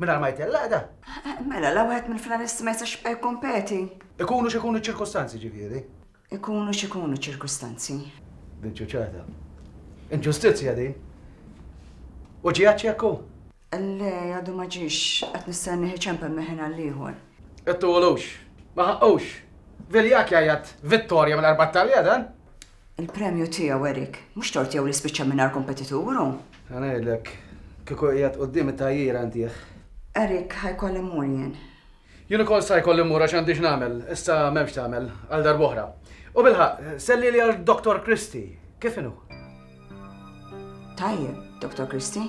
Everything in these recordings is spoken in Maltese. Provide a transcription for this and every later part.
Mingħajr ma jtellaq da? Mela la wieħed minn flanisti ma jistax jibqa' jikkompeti. Ikunu x'ikunu ċ-ċirkustanzi ġifieri? Ikunu x'ikunu ċ-ċirkustanzi. Din ċuċata. Inġustizzja din. U ġie ċekku? Le, għadu ma ġiex, qed nistenni ħiċempel minn ħin għal ieħor. Ittulux, ma ħaqqux. Viljak jgħajjat vittorja mill-arbat tal-jeda. Il-premju tiegħu, Eric, mhux tort jew li spiċċa mingħajr kompetitur hu. Ħa ngħidlek, kieku qiegħed quddiem it-tajjira ntih. Eric, ħa jkolli mmur jien. Jien ukoll sa jkolli mmur għax għandi x'nagħmel, issa m'hemmx tagħmel, għal darb'oħra. U bilħaq, sellili għal Dr. Christie, kif inhu? Tajjeb, Dr. Christie.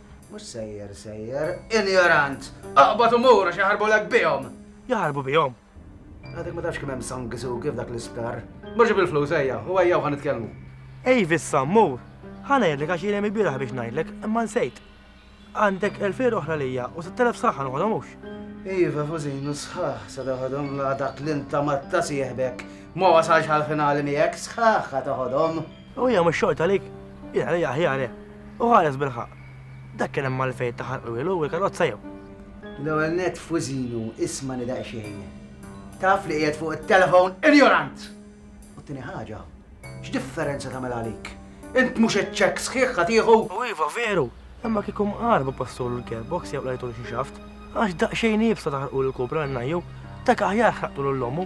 Mhux sejjer, sejjer. Injorant! Aqbad u mur għax jaħarbulek bihom! Jaħarbu bihom? Għadek ma tafx kemm hemm sangi sugi f'dak l-isptar. Mhux bil-flus ejja, u ejja u ħan nitkellmu. Ej vissa, mur! Ħa ngħidlek għax jiena mibieraħ biex ngħidlek, imma nsejt. Għandek elfejn oħra lija u sitt elef sħaħ noħodhom hux. Iva, fużinu sħaħ, se taħodhom la dak l-inta matta sieħbek. Ma wasalx għal finali miegħek sħaħ ħa taħodhom. U hija mhux xorta lik? Jidher li aħjar eh. U ħares bil-ħaqq. Dak kien hemm għalfejn ta' ħanqlu ilu u l-karozza jew? L-ewwel nett Fużinu, ismagħni daqsxejn. Taf li qiegħed fuq it-telephone, injorant! U t-tieni ħaġa, x'differenza tagħmel għalik? Int mhux iċ-cheque sħiħ ħa tieħu? U iva veru! Imma kieku mqarbu passulu l-gearbox jew qlajtulu xi xaft, għax daqsxejn iebsa ta' ħarqulu l-Cupra l-najju, dak aħjar ħraqtulu l-lommu,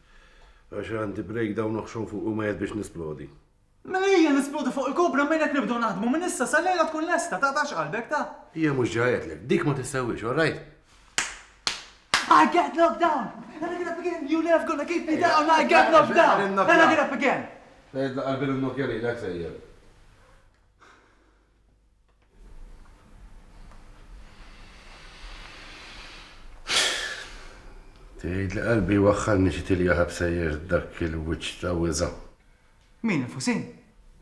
Għax għandi breakdown noħxon fuq u ma jgħeddbiex nisplodi. Mela ejja nisplodu fuq il-kubra m'hemmhekk nibdew naħdmu minn issa sal-lejla tkun lesta, taqtax qalbek ta. Hija mhux ġa għedtlek, dik ma tissewwiex, all right? I get knocked down! And I get up again! You never gonna keep me down! I get knocked down! And I get up again! Tgħidla qalbi l-nokja lilek sejjer. Tgħid li qalbi waħħalni xi tilja ħabsejjer dak il-wiċċ ta' wiża. Min il-fusin?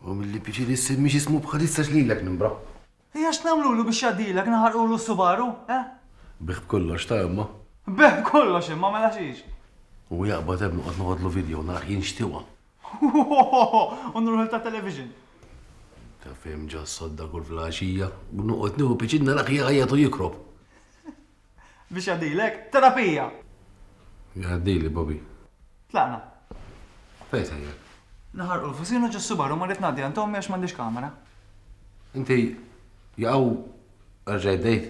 U milli piċi li ssemmi x'ismu bħalistax lilek nimbra. Hija x'nagħmlulu biex jgħaddilek naħarqulu subaru, eh? Bih b'kollox ta' imma. Bih b'kollox imma mela xiex? U jaqbad hemm noqgħod noħodlu video naraħ jinxtiwa. Huhuhuhuhu! U nruħ il-tat-television. Ta' fejn ġa s-sodda kull fl-għaxija u noqgħod nieħu piċin narah jgħajjat u jikrob. Biex jgħaddilek? Terapija! Jgħaddili, Bobby. Tlaqna. Fejn sejjer? Naħarqu l-fusin u ġo s-subaru ma rrid ngħaddi għand ommi għax m'għandix kamera. Inti jaqaw erġajt bdejt?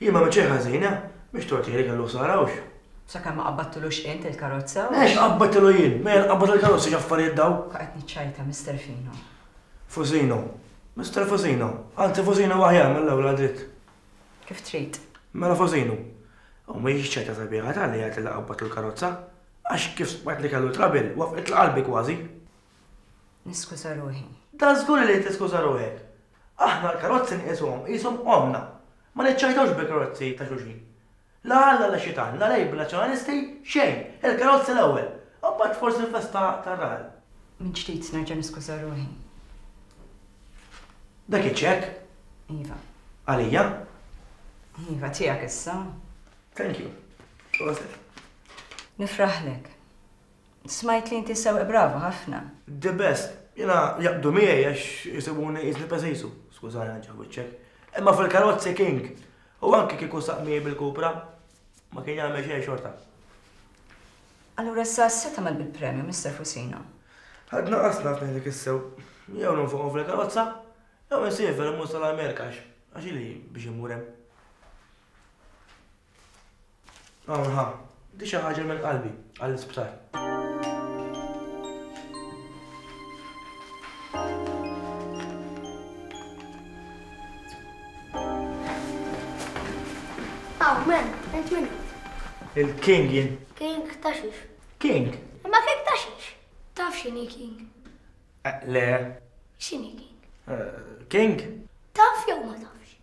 Jien m'għamilt xejn ħażin, eh? Mhix togħtih li kellu ħsara, hux? Sakemm ma qabadtilux int il-karozza, hux? Għax qabadtilu jien! Mejja nqabbad il-karozzi x'affarijiet dawn! Kwa qed niċċajta, Mister Fino. Fusino. Mister Fusino. Anzi Fusino huwa aħjar mill-ewwel għal dritt. Kif trid. Mela Fusino. U mhijiex ċajta sabiħa talli jgħid li qabbadtu l-karozza. Għax kif smajt li kellu trabil, waqfqitli qalbi kważi. Niskuża ruħi. Ta' żgur li tiskuża ruħek. Aħna l-karozzi nqisuhom qishom ommna. Ma niċċaħdux bil-karozzi ta' xulxin. La Alla la Xitan, la Lejb la Ċananisti, xejn, il-karozzi l-ewwel, u mbagħad forsi l-festa tar-raħal. Minn ġdid nerġa' niskuża ruħi. Dak iċ-ċekk. Iva. Għalija? Iva, tiegħek issa. Thank you. Proset. Nifraħlek. Smajt li inti sew brava ħafna. The best. Jiena jaqbdu miegħi għax isibuni qisni peżisu, skużani naġġaħ wiċċek. Imma fil-karozzi king. U anki kieku saq miegħi bil-Cupra, ma kien jagħmel xejn xorta. Allura issa x'se tagħmel bil-premju, Mister Fusina? Għad naqasna ħafna dik issew. Jew nonfoqhom fil-karozza, jew insiefer immur sal-Amerika għax għax ili biex immur hemm. Aha, di xi ħaġa minn qalbi għall-isptar. Il-king jien. King ta' xiex? King. Ma king ta' xiex? Taf xini king? Eh, le. X'inhi King? Eh, King? Taf jew ma tafx?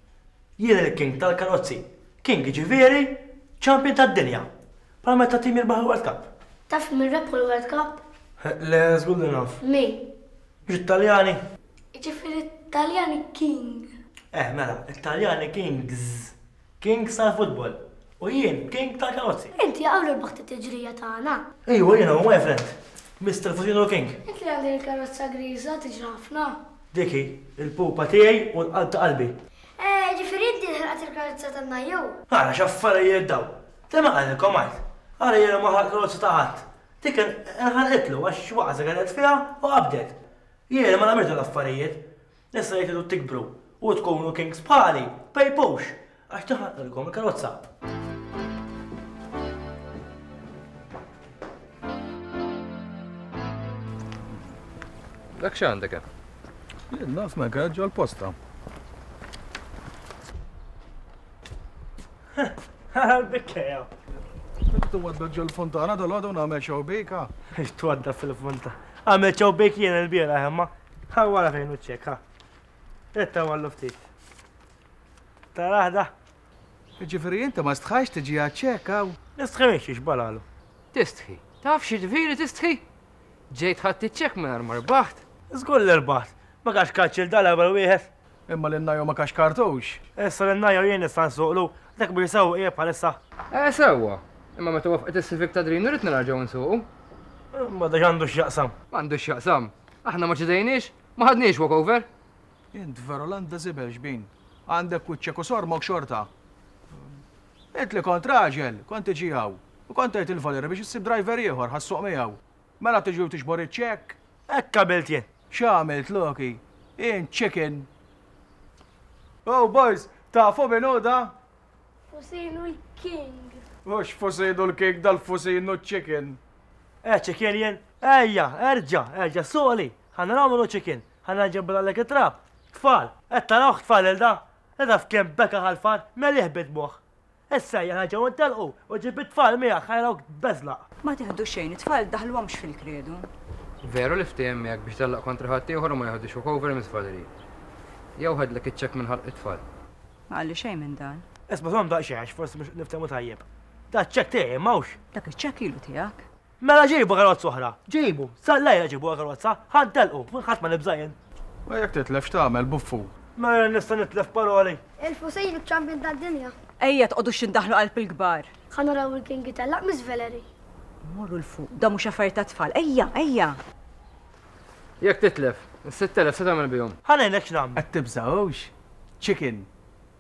Jien il-King tal-karozzi. King jiġifieri champion tad-dinja. Bħal meta tim jirbaħ il-World Cup. Taf min rebħu l-World Cup? Eh, le, żgur li naf. Min? Mhux Italjani? Jiġifieri Italjani King. Eh, mela, Italjani Kings. King sal-futbol. U jien king tal-karozzi. Int li għamlu rbaħt it-tiġrija tagħna. Ejwa jiena u my friend, Mister Fucino King. Int li għal din il-karozza griża tiġri ħafna. Dik hi, il-pupa tiegħi u l-qalb ta' qalbi. Eeh, ġifieri int li ħraqt il-karozza tan-najju. Ara x'affarijiet dawn! Li ma qalilkom art! Ara jiena ma ħraqt karozza ta' ħadd. Dik inħarqitlu għax xi waħda għedet fiha u qabdet. Jiena ma nagħmilx dawn l-affarijiet. Issa jekk tridu tikbru u tkunu kings bħali, pejpux, għax taħaqilkom il-karozza. Dak xi għandek hemm? Jien naf ma għaġġu għall-posta. Bikkeja. Tu għadda ġol fontana dal-għadu għamel xawbika. Tu għadda fil-fontana. Għamel xawbik jien il-bira, jemma. Ha wara fejn hu ċek, ha. Etta wallu ftit. Taraħ da. Jiġifieri inti ma stħajx tiġi għaċ-ċek hawn? Nistħi minn xiex, Balalu? Tistħi? Taf xi ġifieri tistħi? Ġejt ħadt iċ-ċek mingħajr ma rbaħt. Żgur li rbaħt. Ma kaxkartx il dal-ewwel wieħed. Imma lil Najo ma kaxkartux. Issa lil Najo jien nista' nsuqlu? Dak kbir sewwa qiegħed bħalissa. Eh sewwa! Imma meta wafqet is-Civic ta' Drinu ridna nerġgħu nsuqu. Imma dak għandu x'jaqsam? M'għandu x'jaqsam! Aħna ma ċedejniex, ma ħadniex walkover! Int veru landa żibel xbin. Għandek wiċċek u sormok xorta. Int li kont raġel, kont tiġi hawn u kont tgħid il-Valeri biex issib driver ieħor ħas-suq miegħu. Mela tiġi u tiġbor iċ-ċekk? Hekk għamilt jien. X'għamilt, Loki? Int chicken. Oh boys, tafu min hu da? Fusinu l-king. Mhux Fusinu l-king dal-Fusinu ċ-chicken. Eh, chicken jien? Ejja, erġa', erġa' soli. Ħa nagħmlu chicken. Ħa naġġibu għalek it-trab. Tfal, qed tarawh tfal il da? Edha f'kemm beka ħalfar, melih bidmuħ. Issa jekk nerġgħu ntelqu u ġib it-tfal miegħek ħajrawk tbeżlaq. Ma teħdu xejn, it-tfal ddaħħluhomx fil-kredu. Veru li ftehim miegħek biex tellaq kontra ħaddieħor u ma jeħodlix walkover mis-sfaliri? Jew ħadlek iċ-ċekk minn ħalq it-tfal? Ma qalli xejn minn dan. Isma' żomm daqsxejn għax forsi mhux qed niftehmu tajjeb. Daċ-ċekk tiegħi, m'hawnx? Dak iċ-ċekk ilu tiegħek. Mela ġibu karozza oħra, ġibu, sal-lejla ġibuha karozza, ħa ntelqu, minn ħadd ma nibżajn. U jekk titlef x'tagħmel, buffu? Ma jien nista' nitlef paroli. Il-Fusejn hu ċ-champion tad-dinja. Ejja tqogħdux indaħħlu qalb il-kbar. Ħa naraw il-king itellaq miż-żveleri. Morru 'l fuq, dawn mhux affarijiet tat-tfal, ejja, ejja! Jekk titlef, is-sitt elef se tagħmel bihom? Ħa ngħidlek x'nagħmlu. Qed tibżgħux? Chicken!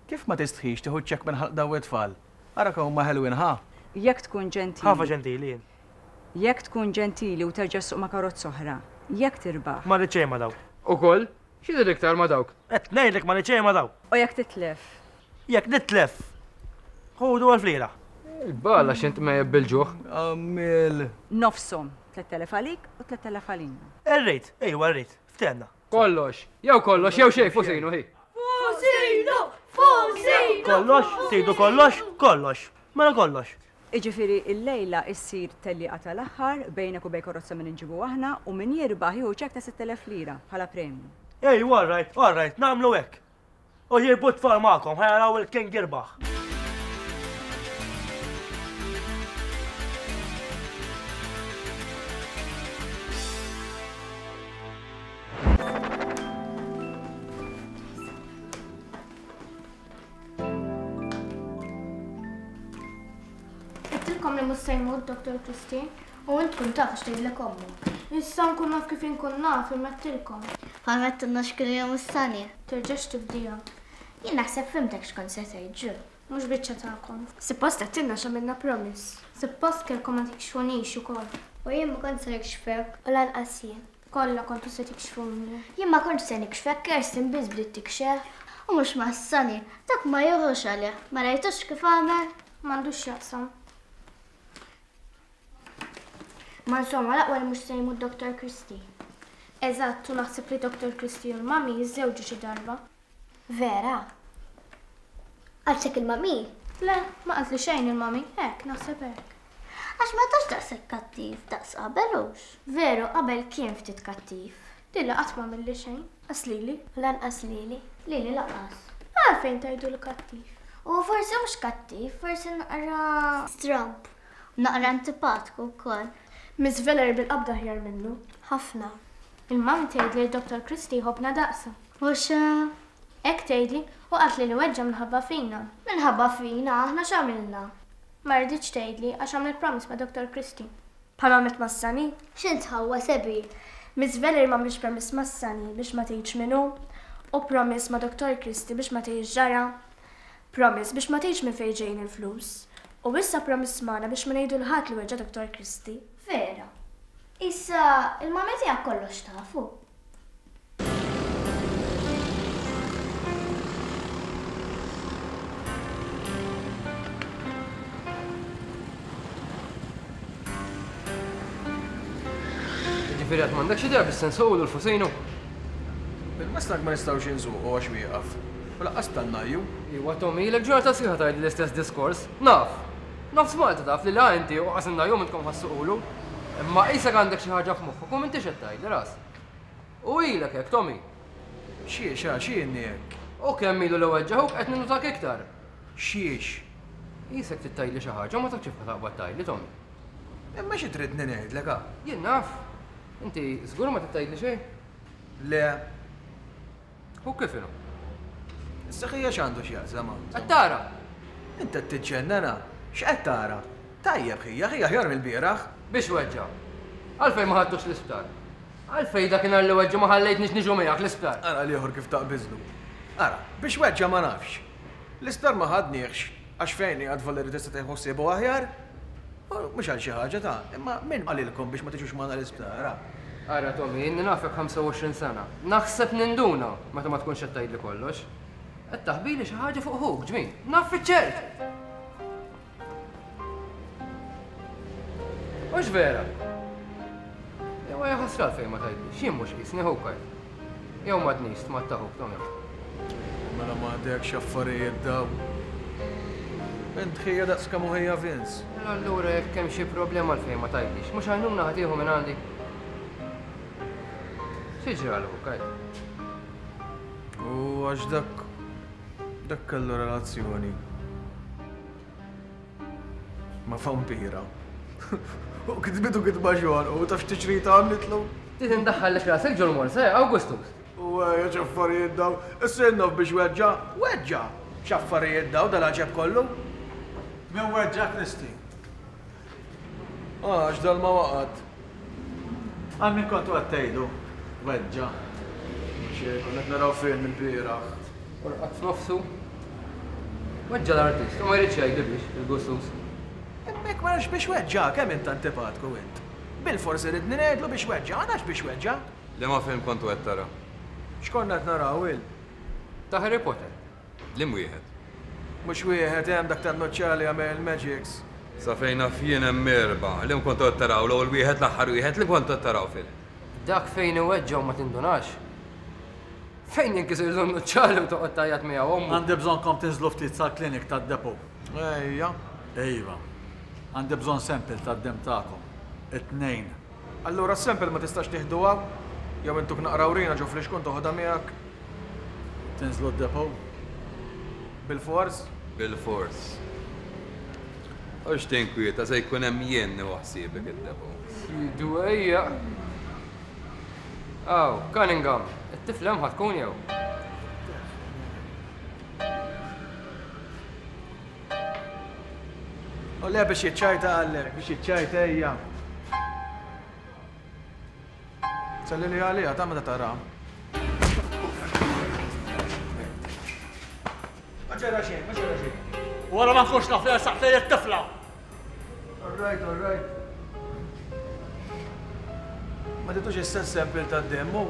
Kif ma tistħix tieħu ċekk minn ħalq daw it-tfal? Ara kemm huma ħelwin ħa! Jekk tkun ġentili. Ħafna ġentili jien. Jekk tkun ġentili u terġa' ssuq ma' karozza oħra. Jekk tirbaħ. Ma rridx xejn ma' dawk. Ukoll, x'idhir iktar ma' dawk. Qed ngħidlek ma' rridx xejn ma' dawk. U jekk titlef. Jekk nitlef. Ħudu għall-fliela. Il-bala x'int mgħejjeb bil-ġuħ. Għammiel. Nofshom. Tlett elef għalik u tlett elef għalina. Irrid. Ejwa rrid. Ftehmna. Kollox, jew kollox, jew xejn fusinu hi. Fusinu, fusinu. Kollox, tgħidu kollox, kollox. Mela kollox. Iġifiri il-lejla issir telliqa tal-aħħar bejnek u bej korrozza minn inġibu aħna u minn jirbaħ jieħu ċek ta' 6000 lira bħala premju. Ejju, all right, all right, nagħmlu hekk. U ġibu t-tfal magħkom, ħa jaraw il-King jirbaħ. Għattilkom li mustajmu d-Dr. Kristin u intkom taf xtejdlek ommu. Issa nkun naf kif inkun naf immettilkom. Għamettilna xkirja mustani. Terġax tifdiha. Jien naħseb fhimtek x'kont se tgħid, June. Mhux biċċa tagħkom. Suppost għedtilna x'għamilna promise. Suppost kellkom ma tikxfunix ukoll. U jien ma kontx se nikxfek. U lanqas jien. Kollha kontu se tikxfuni. Jien ma kontx se nikxfek, Kerstin biss bdiet tikxef. U mhux ma' Sunny. Dak ma jieħux għalih. Ma rajtux kif għamel? M'għandux x'jaqsam. Ma insomma, l-aqwa li mhux se jmut Dr. Christie. Eżatt, u naħseb li Dr. Christie u l-Mami jiżżewġu xi darba. Vera? Qaltlek il-Mami? Le, ma qaltli xejn il-Mami, hekk, naħseb hekk. Għax ma tax daqshekk kattiv, daqs qabel hux. Veru, qabel kien ftit kattiv. Lili qatt m'għamilli xejn. Qas lili. U lanqas lili. Lili lanqas. Għalfejn tgħidu li kattiv? Huwa forsi mhux kattiv, forsi naqra. Stramb. U naqra antipatku wkoll. Miss Valerie bil-qabda aħjar minnu. Ħafna. Il-Mummy tgħidli li Dottor Christie jħobbna daqsha. Mhux hekk tgħidli? U qalt li nweġġa' minħabba fina. Minħabba fina? Aħna x'għamilna? Ma riditx tgħidli, għax għamlet promise ma' Dottor Christie. Bħal għamlet mas-sani? X'int ħawwa sebi! Miżvelir m'għamlitx promess mas-sani biex ma tgħidx min hu? U promess ma' Dottor Kristi biex ma tgħidx ġara? Promess biex ma tgħidx minn fejn ġejjin il-flus? U issa promess magħna biex ma ngħidu 'l ħadd li weġġa' Dottor Kristi? Vera. Issa, il-mami tiegħek kollox tafu. Ġifiri għat mandakx idea bis-sens u l-fusejnu? Bil-maslak ma nistawx inżuqu għax wieqaf. U laqqas tal-najju. Iwa Tommy, ilek ġurnata sħiħa tgħidli l-istess diskors. Naf! Nofs Malta taf li la inti u qasn la jum intkom ħa ssuqulu, imma qisek għandek xi ħaġa f'moħħok u m'intix qed tgħidli ras. U ilek hekk, Tommy. X'hiex, ha, x'inhi hekk? U kemm ilu li weġġagħuk qed ninnutak iktar. X'hiex? Qisek trid tgħidli xi ħaġa u ma tafx kif ħa taqbad tgħidli, Tommy. Imma xi tridni ngħidlek, ha? Jien naf. Inti żgur ma trid tgħidli xejn? Le. Hu kif inhu? Is-saħħija x'għandu x'jaqsam hawn? Qed tara? Int qed tiġġennen ha? X'qed tara? Tajjeb hi, hi aħjar mill-bieraħ. Biex weġġa'. Għalfejn ma ħadtux l-isptar? Għalfejn dakinhar li weġġa' ma ħallejtnix niġu miegħek l-isptar? Ara l-ieħor kif taqbiżlu. Ara, biex weġġa' ma nafx. L-isptar ma ħadniehx. Għax f'għajni għad Valeri tista' tieħu ħsieb u aħjar. U mhux għal xi ħaġa ta', imma min qalilkom biex ma tiġux magħna l-isptar, ha? Ara Tommy, inni nafek 25 sena. Naħseb ninduna meta ma tkunx qed tgħidli kollox. Qed taħbili xi ħaġa fuq ħuk, ġmiel. Naf fiċ-ċert! Hux vera? Ewa ja ħasra għalfejn ma tgħidlix. Jien mhux qisni ħuk għid. Jew ma tnix tmatta' ħuk ta' mewt. U mela m'għadekx affarijiet dawn? Int ħija daqs kemm hu ħija Vince. Mela allura jekk hemm xi problema għalfejn ma tgħidlix? Mhux għajnuna ħa tieħu minn għandi? Xi ġralu ħuk għid? U għax dak dak kellu relazzjoni. Ma' vampira. U kitbitu kitba xogħol u taf x'tiċrita għamlitlu? Bdiet indaħħallek rasek ġol-morsa, eh, Awgustus? U eja x'affarijiet dawn! Issir naf biex weġġa'! Weġġa'! X'affarijiet dawn dal-għaġeb kollu? Min weġġa' Kristi? Għax dan ma waqa' qatt. Għal min kontu qed tgħidu? weġġa'. Mhux hekk, konna qed naraw film ilbieraħ. Urqad f'nofsu. Weġġa' l-artist u ma jridx jgħidli biex, il-gussus. Hemmhekk ma nafx biex weġġa', kemm int antipatku int. Bilfors iridni ngħidlu biex weġġa', ma nafx biex weġġa'. Liema film kontu qed tara? X'konna qed naraw, Will? Ta' Harry Potter. L-im wieħed. Mhux wieħed, hemm dak tan-nuċċa li jagħmel il-magics. Sa fejn naf jien hemm erba'. L-im kont toqgħod taraw, l-ewwel wieħed, l-aħħar wieħed, l-im kont toqgħod taraw fil. Dak fejn iweġġa' u ma tindunax. Fejn jinkisillu n-nuċċali u toqgħod tgħajjat miegħu ommu. Għandi bżonnkom tinżlu ftit sal-clinic tad-depot. Ejja. Iva. Għandi bżonn sample tad-demm tagħkom. It-tnejn. Allura s-sample ma tistax tieħduha jew intuk naqra wrina ġo fl-ixkun toħodha miegħek? Tinżlu d-depot? Bilfors? Bilfors. Għox tinkwieta se jkun hemm jien nieħu ħsiebek id-depot. Siedu ejja. Aw, Cunningham, it-tifla hemm ħa tkun jew? U le biex jiċċajta għallek, biex jiċċajta ejja. Salli li għalija, ta' meta tara. Ma ġara xejn, ma ġara xejn. U għara ma nkunx naf li għasaq fejn it-tifla. All right, all right. Ma titux istess sempil ta' demmu.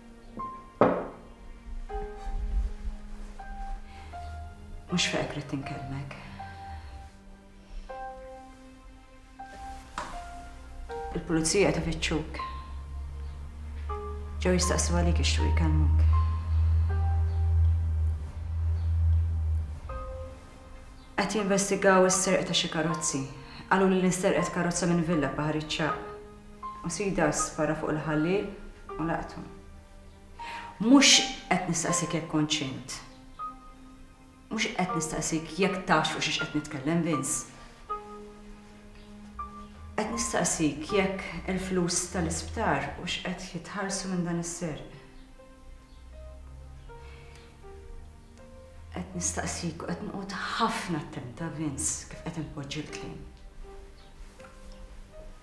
Mhux fejk rrid inkellmek. Il-pulizija ta' fiċċuk. Ġew jistaqsu għalik ixtu jkellmuk. Qed jinvestigaw is-serq ta' xi karozzi. Qalu li l-insterqet karozza minn villa baħar iċċaq. U Sida spara fuq il-ħalliel u laqtu. Mhux qed nistaqsik jekk kontx int. Mhux qed nistaqsik jekk tafx fuq xiex qed nitkellem, Vince. Qed nistaqsik jekk il-flus tal-isptar hux qed jitħallsu minn dan is-serq. Qed nistaqsik u qed noqgħod ħafna attenta, Vince, kif qed inpoġġi l-kliem.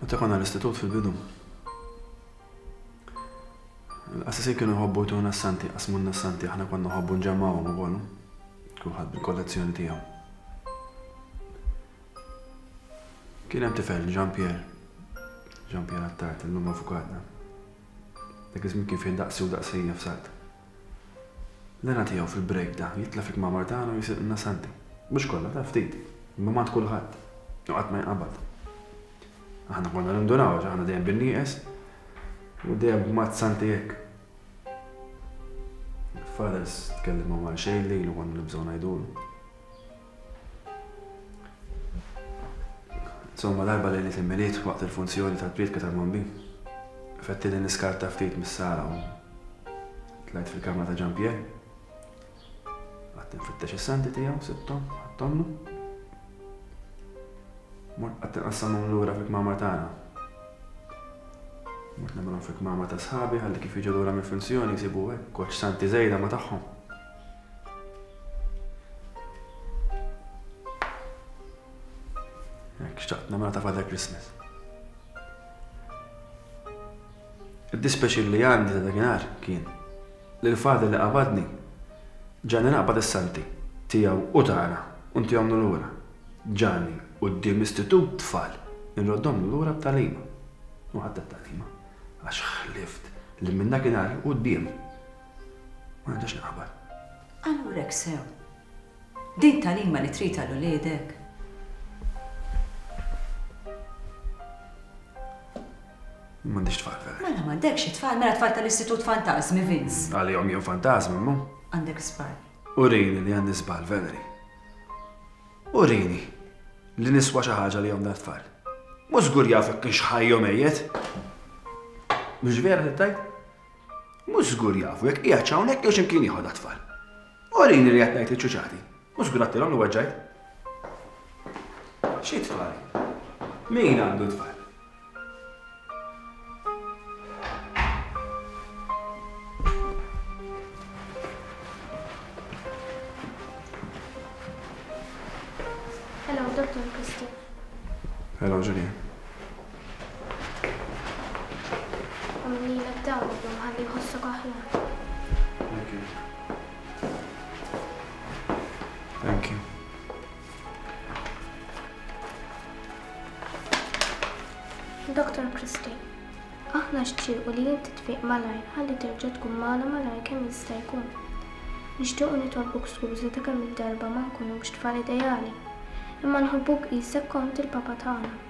Meta konna l-istitut fil-bidu, il-qassisin kienu jħobbu jtuna s-santi, jqassmulna s-santi, aħna konna nħobbu nġemmgħuhom ukoll, kulħadd bil-kollezzjoni tiegħu. Kien hemm tifel, Jean Pierre, Jean Pierre Attard, illum avukatna. Dak iż-żmien kien fejn daqsi u daqsija f'salt. L-hena tiegħu fil-break da, jitla' fil-kmamar tagħna u jisilqilna santi. Mhux kollha, ta' ftit, imma m'għand kulħadd, u qatt ma jinqabad. Aħna konna ninduraw għax aħna dejjem bin-nieqes u dejjem b'mad santi hekk. Il-fathers tkellimhom għal xejn lejlu konna nibżgħu ngħidulu. Insomma, darba lejli fil-Milied, waqt il-funzjoni tal-Prietka tal-Mambi, fettilni niskarta ftit mis-sala u tlajt fil-kamra ta' Jean Pierre. Qatt infittex is-santi tiegħu, sibthom, ħadthomlu. Mort qatt inqassamhom lura fil-kmamar tagħna. Mort nagħmilhom fil-kmamar ta' sħabi ħalli kif jiġu lura mill-funzjoni jsibu hekk koċ santi żejda ma' tagħhom. Hekk xtaqt nagħmel ta' Father Christmas. Id-dispeċi li għandi ta' dakinhar kien li l-Father li qabadni ġani naqbad is-santi tiegħu u tagħna u ntihomlu lura. Ġani quddiem istitut tfal inroddhomlu lura b'tagħlima. U ħadt it-tagħlima għax ħlift li minn dakinhar 'l quddiem Ma nistax naqbad. Allura hekk sew. Din tagħlima li trid għal uliedek. M'għandix tfal vera. Mela m'għandekx xi tfal, mela tfal tal-Istitut Fantasmi, Vince. Għalihom jien fantasmi, ma? Għandek żball. Urini li għandi żball, Valerie. Urini li niswa xi ħaġa li għandha tfal. Mhux żgur jafek kienx ħajjhom ejjet. Mhux vera li tajt? Mhux żgur jafu jekk qiegħedx hawnhekk jew xi mkien ieħor dat-tfal. Urini li qed ngħid liċ-ċuċati. Mhux żgur għattilhom li weġġajt. Xi tfal? Min għandu tfal? Hello, Dr. Christopher. Hello, Julian. Għamlilha d-dawl illum ħalli jħossok aħjar. Thank you. Thank you. Dr. Christie, aħna xtiequ li inti tfiq malajr ħalli terġa' tkun magħna malajr kemm jista' jkun. Nixtiequ nitolbuk skuża ta' kemm il-darba ma nkunux tfal ideali, imma nħobbuk qisek kont il-papa tagħna.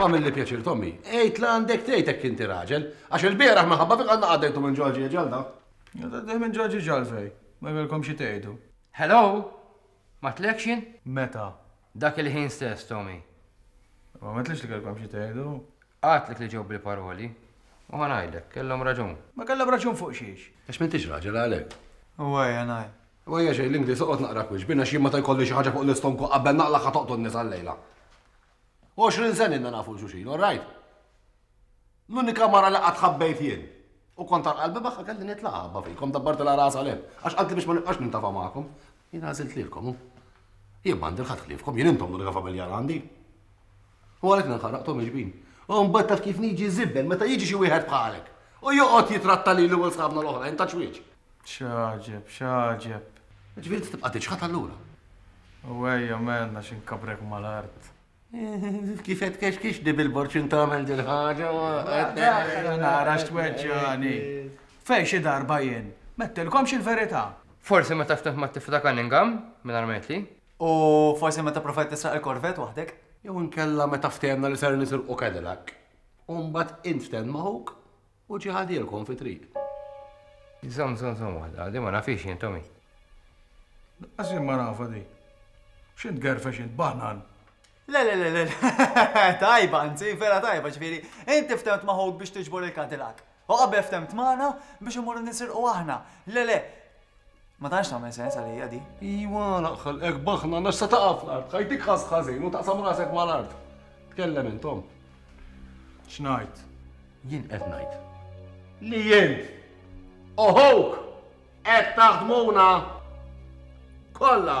Għamil li pjaċir, Tommy. Ejt la għandek tejt hekk inti raġel, għax il-bieraħ minħabba fik għandna għaddejtu minn Ġorġi ġalda. Għaddej minn Ġorġi ġalfej, ma jmilkom xi tgħidu. Hello? Ma tlekx jien? Meta? Dak il-ħin stess, Tommy. Ma għedtlix li kellkom xi tgħidu? Għedtlek li ġew bil-paroli. U ħa ngħidlek, kellhom raġun. Ma kellhom raġun fuq xiex? Għax m'intix raġel, għalhekk. U ejja ngħid. U ejja xejn, l-Ingliż, oqgħod naqrak wiċċ, b'in għax jien meta jkolli xi ħaġa fuq l-istonku qabel naqlagħha toqtolni sal-lejla. Għoxrin sena ilna nafu 'l xulxin, all right? L-unika mara li qatt ħabbejt jien. U kont għal qalbi magħha kelli nitlaq ħabba fikom dabbartilha rasha 'l hemm. Għax qaltli biex ma nibqax nintafa' magħkom. Jien għażilt lilkom hu. Jien m'għandi l-ħadd ħliefkom, jien intom l-unika familja li għandi. U għalhekk ninħaraqthom iġbin. U mbagħad taf kif niġi żibbel meta jiġi xi wieħed bħalek. U joqgħod jitratta lili u lil sħabna l-oħrajn ta' ċwieġ. X'għaġeb, x'għaġeb. Ġifieri inti tibqa' tiċħad allura? U ejja, mela xi nkabrek mal-art. Kif qed kexkix di bil-borċ intamel dil-ħaġa u qed nara x'tweġġani. Fejn xi darba jien m'għedtilkomx il-verità? Forsi meta ftimt mat-tifla ta' Cunningham, mingħajr ma jgħidli. U forsi meta provajt tisraq il-Corvette waħdek. Jew inkella meta ftehemna li ser nisirqu Cadillac u mbagħad int ftehmt ma' ħuk U ġie ħadielkom fi triq. Żomm, żomm, żomm waħda, għal din ma nafhiex jien, Tommy. Laqqas jien ma nafha di. X'int gerfex int baħnan? Le, le, le, le, tajba, anzi, vera tajba ġifieri, inti ftemt ma' ħuk biex tiġbor il-Cadillac. U qabel ftemt magħna biex imorru nisirqu aħna. Le, le, Ma tantx tagħmel sens għalija di. Iwa, laqħal, ek baħna, nax se taqaf l-art, ħajtik ħas ħażin u taqsam rasek ma l-art. Tkellem intom. X'ngħid? Jien qed ngħid. Li jint! Oħok! Qed taħdmuna! Kollha!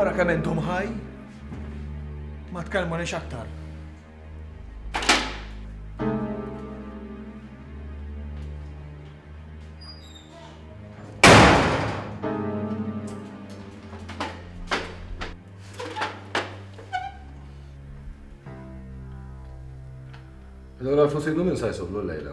Ara kemm intom ħaj, ma tkellmunix aktar. Allora l-flus jiddu minn sa jisodlu l-lejla.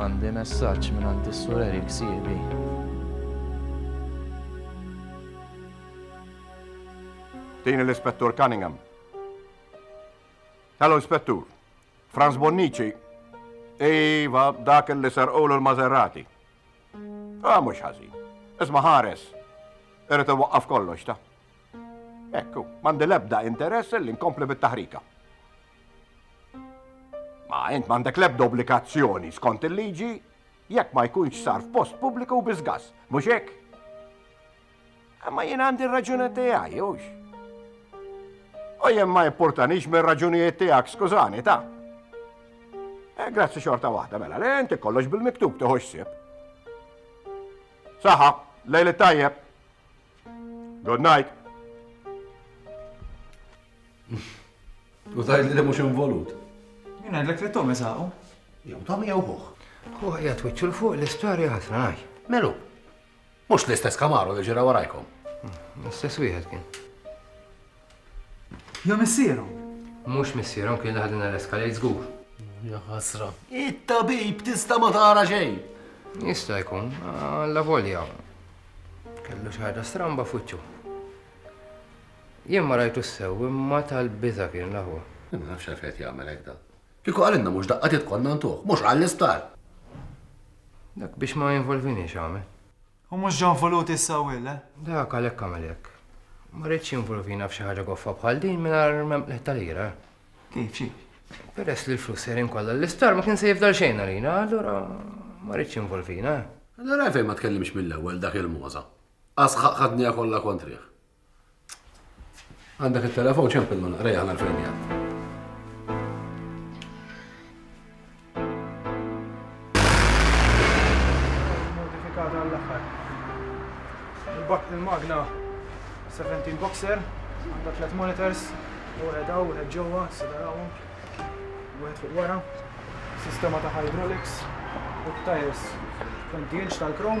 Għandi messaġġ minn għand is-sur Erik Siebi. Din l-Ispettur Cunningham. Hello, Ispettur. Franz Bonnici. Iva, dak li sarqulu l-Maserati. Ah, mux ħazi. Isma ħares. Irrit waqqaf kollox, ta' Ekku, mandi lebda interess li nkompli bit-taħrika. Ma int mandek lebda obbligazzjoni skont il-liġi jekk ma jkunx sar f'post pubbliku u biżgas, mhux hekk? Imma jien għandi r-raġuni tiegħi, jux. U jien ma jimportanix mir-raġunijiet tiegħek, skużani, ta' Eh, grazzi xorta waħda, mela, le, inti kollox bil-miktub tiħoxsib. Saħa, lejli tajjeb. Good night. U tajt li mux involut. Jina għedlek li Tommy saqo. Jew Tommy jew ħuħ. Hu għajat wicċu l-fuq l-istoria ħafna għaj. Melu, mux l-istess kamaru li ġira warajkom. L-istess wieħed kien. Jew missierhom? Mhux missierhom kien li ħadilna l-Escalade żgur. Ja ħasra. It-tabib tista' ma tara xejn. Jista' jkun, alla volja. Kellu xi ħaġa stramba fuċċu. Jien ma rajtu sew imma tal-biża kien laħu. Ma nafx għalf qed jagħmel hekk dan. Kieku għalinna mhux daqqa titqonna ntuh, mhux għall-isptar. Dak biex ma jinvolvinix għamel. U mhux ġew involuti s-sewwieq, le? Dak għalhekk għamel hekk. Ma riedx jinvolvina f'xi ħaġa goffa bħal din mingħajr m'hemm qligħ ta' lira. Kif xi? Peress li l-flus sejrin kollha l-isptar ma kien se jifdal xejn għalina, allura ma riedx jinvolvina. Allura għalfejn ma tkellimx mill-ewwel dak il-mogħża? Asħaq ħadniha kollha kontrih. Għandek it-telefon ċempil ma naqrejha nagħrf fejn hija. Modifikata għall-aħħar. Il-bak il-magna 17 boxer, għandha tliet monitors, wieħed hawn, wieħed ġewwa, sidar hawn, wieħed fuq wara, sistema ta' hydraulics, u t-tires 20 inch tal-krom,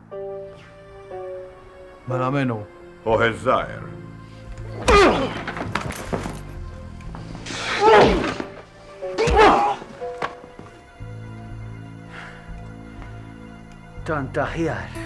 Mela min hu? Ħoh iż-żgħir. Tant aħjar.